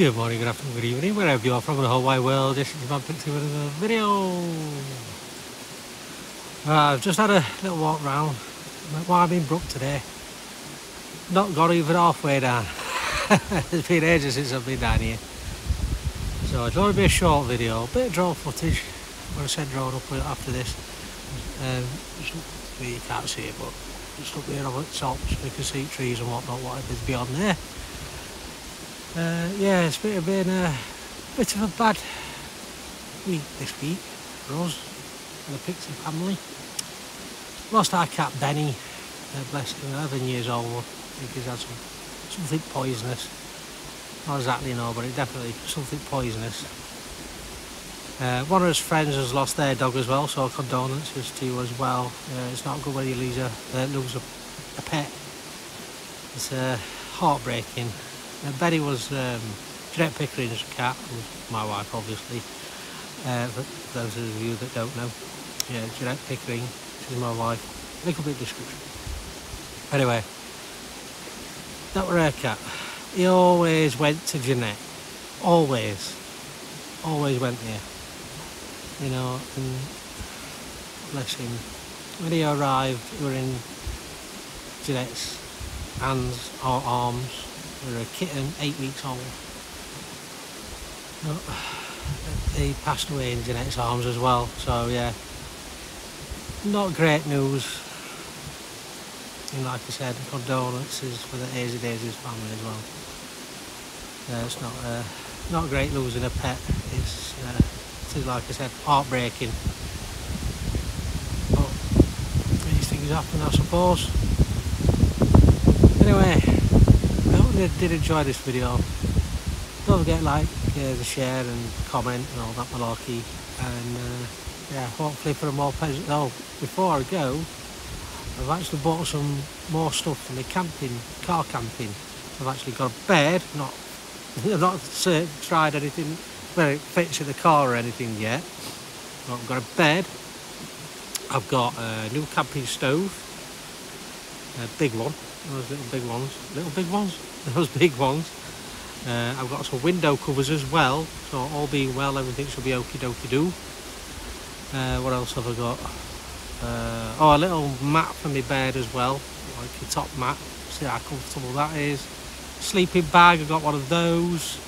Good morning, good afternoon, good evening, wherever you are from in the whole wide world. This is Man Pixie with another video. Uh, I've just had a little walk round Wyming Brook today. Not got even halfway down. it's been ages since I've been down here. So it's only be a short video, a bit of drone footage. I'm going to send drone up after this. Um, you can't see it, but just up here on the tops, we can see trees and whatnot, whatever's beyond there. Uh, yeah, it's been, been a bit of a bad week this week for us and the Pixie family. Lost our cat Benny, uh, bless him, 11 years old. I think he's had some, something poisonous. Not exactly no, but it definitely something poisonous. Uh, one of his friends has lost their dog as well, so condolences to you as well. Uh, it's not good when you lose a, uh, lose a, a pet. It's uh, heartbreaking. Uh, Betty was um, Jeanette Pickering's cat, was my wife obviously. Uh, for those of you that don't know, yeah, Jeanette Pickering, she's my wife. A Little bit description. Anyway, that was her cat. He always went to Jeanette. Always. Always went there. You know, and bless him. When he arrived, we were in Jeanette's hands or arms were a kitten, eight weeks old. he passed away in Jeanette's arms as well, so yeah. Not great news. And like I said, condolences for the Hazy Daisies family as well. Uh, it's not uh, not great losing a pet. It's, uh, it is like I said, heartbreaking. But these things happen, I suppose. Anyway, you did enjoy this video, don't forget like, uh, the share and comment and all that malarkey. And uh, yeah, hopefully for a more pleasant. Oh, before I go, I've actually bought some more stuff for the camping, car camping. I've actually got a bed, not I've not tried anything where it fits in the car or anything yet. But I've got a bed. I've got a new camping stove, a big one, those little big ones, little big ones. those big ones. Uh, I've got some window covers as well, so all being well, everything should be okie dokie do. Uh, what else have I got? Uh, oh, a little mat for my bed as well, like a top mat. See how comfortable that is. Sleeping bag, I've got one of those.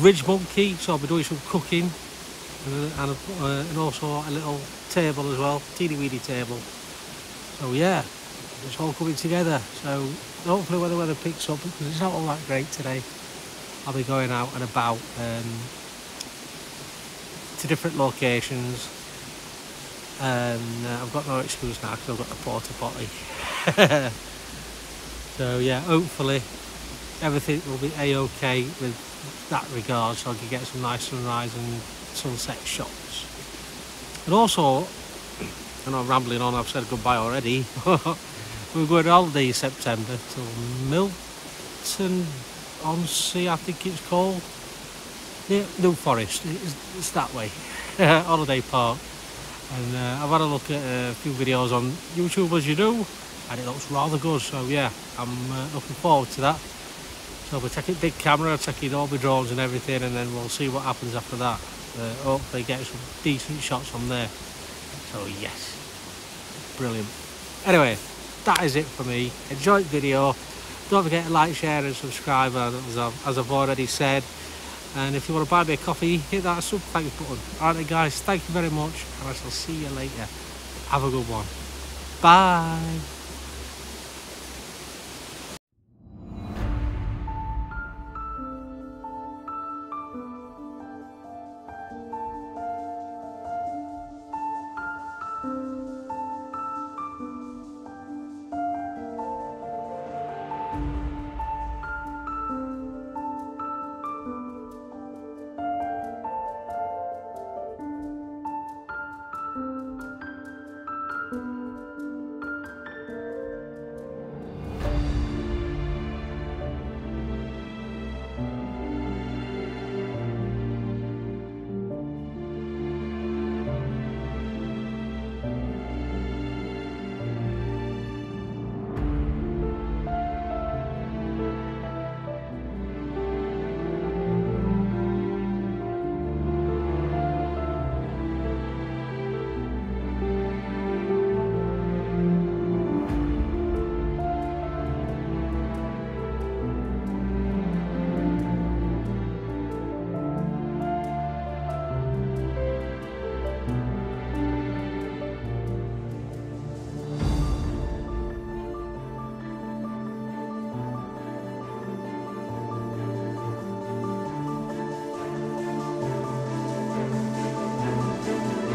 Ridge monkey, so I'll be doing some cooking. And, and, uh, and also a little table as well, teeny weeny table. So yeah, it's all coming together. So hopefully when the weather picks up, because it's not all that great today, I'll be going out and about um, to different locations. And uh, I've got no excuse now because I've got the porta potty. so yeah, hopefully everything will be a-okay with that regard so I can get some nice sunrise and sunset shots. And also, know I'm rambling on, I've said goodbye already. We're going on holiday in September to Milton on Sea, I think it's called. Yeah, New Forest, it's, it's that way. holiday park. And uh, I've had a look at a few videos on YouTube as you do, and it looks rather good. So yeah, I'm uh, looking forward to that. So we're taking big camera, taking all the drones and everything, and then we'll see what happens after that. Uh, hopefully get some decent shots on there. So yes, brilliant. Anyway, that is it for me. Enjoy the video. Don't forget to like, share and subscribe uh, as I've, as I've already said. And if you want to buy me a coffee, hit that sub thanks button. Alright guys, thank you very much and I shall see you later. Have a good one. Bye.